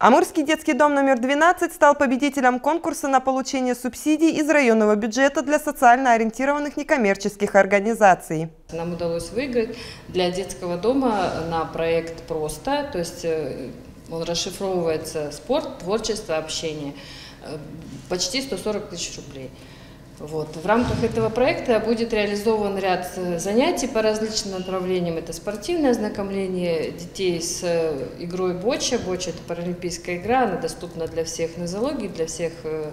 Амурский детский дом номер 12 стал победителем конкурса на получение субсидий из районного бюджета для социально ориентированных некоммерческих организаций. Нам удалось выиграть для детского дома на проект «Просто», то есть э, он расшифровывается «Спорт, творчество, общение». Э, почти 140 тысяч рублей. Вот. В рамках этого проекта будет реализован ряд э, занятий по различным направлениям. Это спортивное ознакомление детей с э, игрой боча. Боча – это паралимпийская игра, она доступна для всех нозологий, для всех э,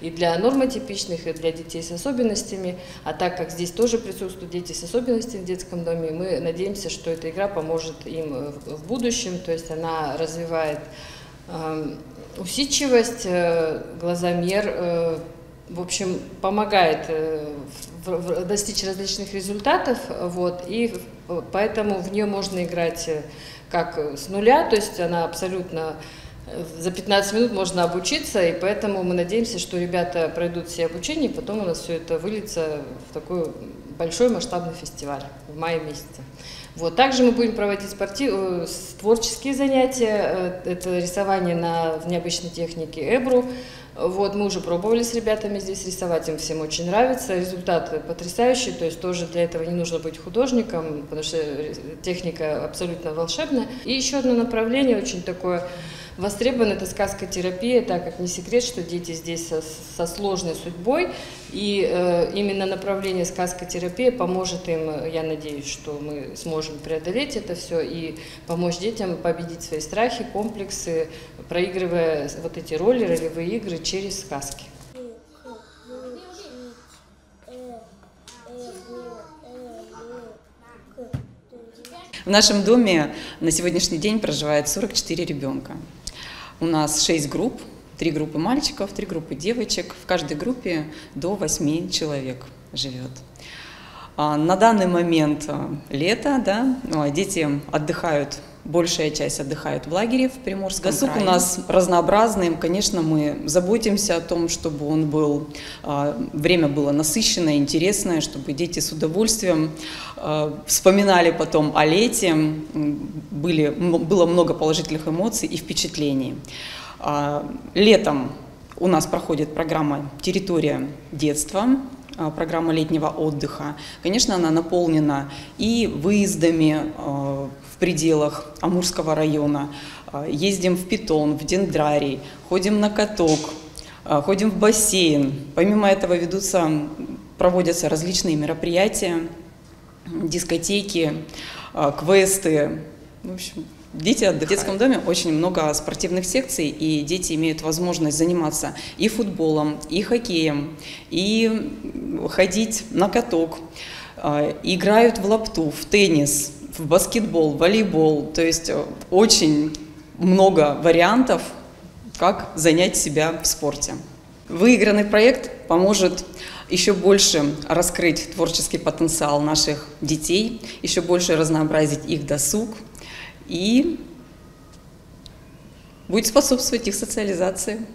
и для нормотипичных, и для детей с особенностями. А так как здесь тоже присутствуют дети с особенностями в детском доме, мы надеемся, что эта игра поможет им в будущем, то есть она развивает эм, усидчивость, глазомер, в общем, помогает э, достичь различных результатов, вот, и поэтому в нее можно играть э, как с нуля, то есть она абсолютно э, за 15 минут можно обучиться, и поэтому мы надеемся, что ребята пройдут все обучение, и потом у нас все это выльется в такой большой масштабный фестиваль в мае месяце. Вот. Также мы будем проводить спортив... творческие занятия, это рисование на необычной технике Эбру, вот, мы уже пробовали с ребятами здесь рисовать, им всем очень нравится. Результат потрясающий, то есть тоже для этого не нужно быть художником, потому что техника абсолютно волшебная. И еще одно направление очень такое Востребована эта сказкотерапия, так как не секрет, что дети здесь со, со сложной судьбой, и э, именно направление сказкотерапии поможет им, я надеюсь, что мы сможем преодолеть это все и помочь детям победить свои страхи, комплексы, проигрывая вот эти роли, ролевые игры через сказки. В нашем доме на сегодняшний день проживает 44 ребенка. У нас 6 групп, три группы мальчиков, три группы девочек. В каждой группе до 8 человек живет. А, на данный момент а, лето, да, ну, а дети отдыхают большая часть отдыхает в лагере в Приморском Досуг крае. у нас разнообразный. Конечно, мы заботимся о том, чтобы он был, время было насыщенное, интересное, чтобы дети с удовольствием вспоминали потом о лете, были, было много положительных эмоций и впечатлений. Летом у нас проходит программа «Территория детства», программа летнего отдыха. Конечно, она наполнена и выездами пределах Амурского района, ездим в питон, в дендрарий, ходим на каток, ходим в бассейн. Помимо этого ведутся, проводятся различные мероприятия, дискотеки, квесты. В общем, Дети отдыхают. В детском доме очень много спортивных секций, и дети имеют возможность заниматься и футболом, и хоккеем, и ходить на каток, играют в лапту, в теннис, в баскетбол, волейбол. То есть э, очень много вариантов, как занять себя в спорте. Выигранный проект поможет еще больше раскрыть творческий потенциал наших детей, еще больше разнообразить их досуг и будет способствовать их социализации.